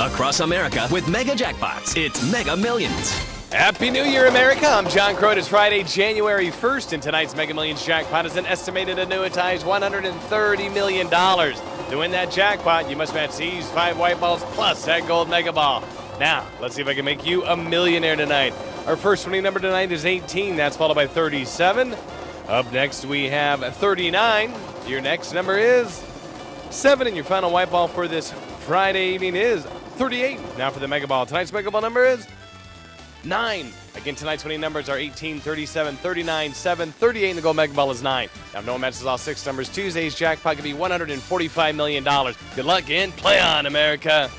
across America with mega jackpots. It's Mega Millions. Happy New Year, America. I'm John Crow. It's Friday, January 1st, and tonight's Mega Millions jackpot is an estimated annuitized $130 million. To win that jackpot, you must match these five white balls plus that gold mega ball. Now, let's see if I can make you a millionaire tonight. Our first winning number tonight is 18. That's followed by 37. Up next, we have 39. Your next number is 7. And your final white ball for this Friday evening is 38. Now for the mega ball. Tonight's mega ball number is 9. Again, tonight's winning numbers are 18, 37, 39, 7, 38, and the gold mega ball is 9. Now, if no one matches all six numbers, Tuesday's jackpot could be $145 million. Good luck and play on, America.